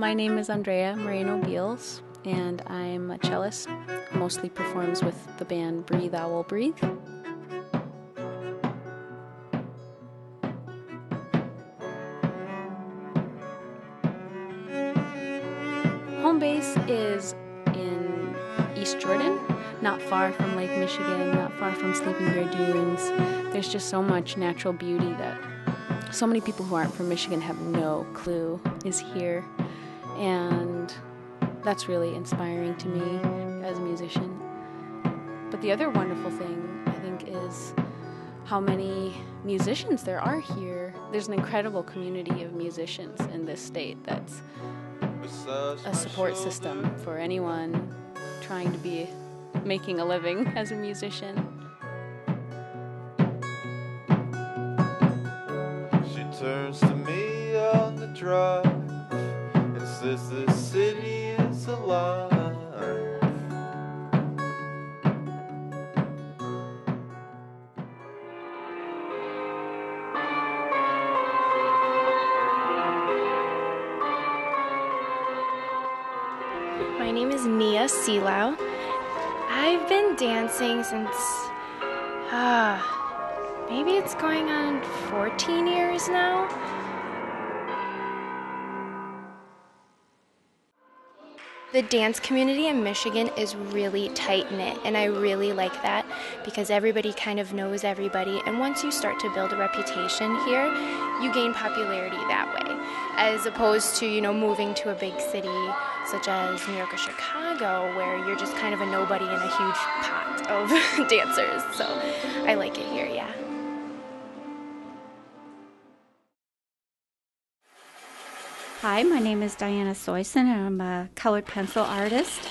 My name is Andrea Moreno Beals, and I'm a cellist. Mostly performs with the band Breathe Owl Breathe. Home base is in East Jordan, not far from Lake Michigan, not far from Sleeping Bear Dunes. There's just so much natural beauty that so many people who aren't from Michigan have no clue is here. And that's really inspiring to me as a musician. But the other wonderful thing, I think, is how many musicians there are here. There's an incredible community of musicians in this state that's a support system for anyone trying to be making a living as a musician. She turns to me on the drive says the city is alive. My name is Nia Seelau. I've been dancing since, ah, maybe it's going on 14 years now. The dance community in Michigan is really tight knit, and I really like that because everybody kind of knows everybody. And once you start to build a reputation here, you gain popularity that way, as opposed to you know moving to a big city such as New York or Chicago, where you're just kind of a nobody in a huge pot of dancers. So I like it here, yeah. Hi, my name is Diana Soyson, and I'm a colored pencil artist.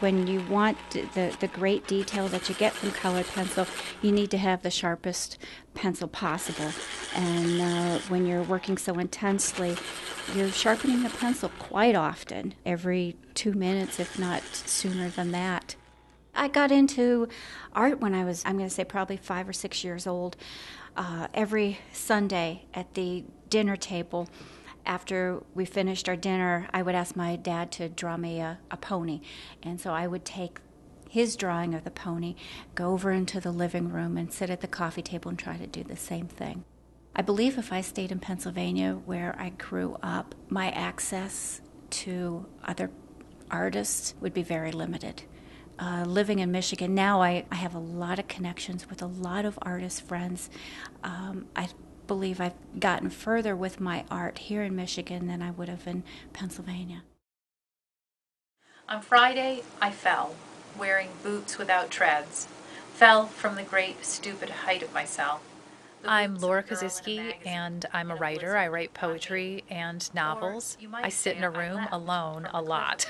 When you want the, the great detail that you get from colored pencil, you need to have the sharpest pencil possible. And uh, when you're working so intensely, you're sharpening the pencil quite often, every two minutes, if not sooner than that. I got into art when I was, I'm going to say, probably five or six years old. Uh, every Sunday at the dinner table, after we finished our dinner, I would ask my dad to draw me a, a, pony. And so I would take his drawing of the pony, go over into the living room, and sit at the coffee table and try to do the same thing. I believe if I stayed in Pennsylvania where I grew up, my access to other artists would be very limited. Uh, living in Michigan now, I, I have a lot of connections with a lot of artist friends. Um, I believe I've gotten further with my art here in Michigan than I would have in Pennsylvania. On Friday, I fell, wearing boots without treads, fell from the great stupid height of myself. I'm Laura Kasischke, and I'm a writer. I write poetry and novels. I sit in a room alone a lot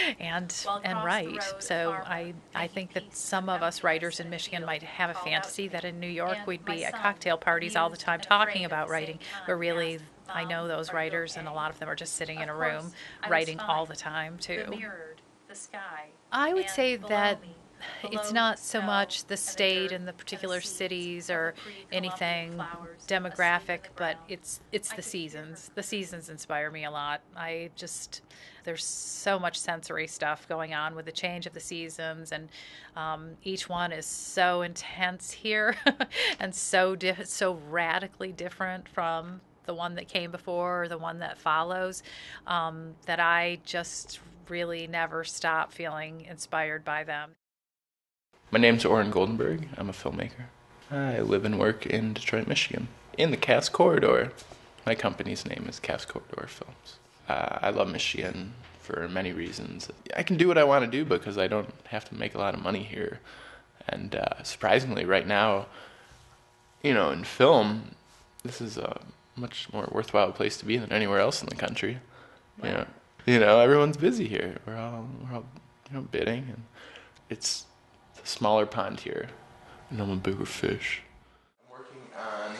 and and write. So I I think that some of us writers in Michigan might have a fantasy that in New York we'd be at cocktail parties all the time talking about writing, but really I know those writers, and a lot of them are just sitting in a room writing all the time too. I would say that it's not so much the state and the particular cities or anything demographic, but it's it's the seasons. The seasons inspire me a lot. I just there's so much sensory stuff going on with the change of the seasons, and um, each one is so intense here and so di- so radically different from the one that came before or the one that follows um, that I just really never stop feeling inspired by them. My name's Oren Goldenberg. I'm a filmmaker. I live and work in Detroit, Michigan, in the Cass Corridor. My company's name is Cass Corridor Films. Uh, I love Michigan for many reasons. I can do what I want to do because I don't have to make a lot of money here. And uh, surprisingly, right now, you know, in film, this is a much more worthwhile place to be than anywhere else in the country. Wow. You know, you know, everyone's busy here. We're all, we're all, you know, bidding, and it's a smaller pond here, and I'm a bigger fish. I'm working on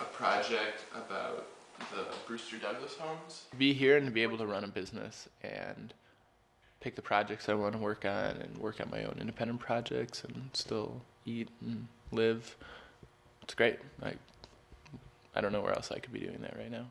a project about the Brewster Douglass homes. To be here and to be able to run a business and pick the projects I want to work on and work on my own independent projects and still eat and live. It's great. I, I don't know where else I could be doing that right now.